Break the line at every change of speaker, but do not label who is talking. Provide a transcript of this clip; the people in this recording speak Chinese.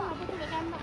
我好，特别干吧。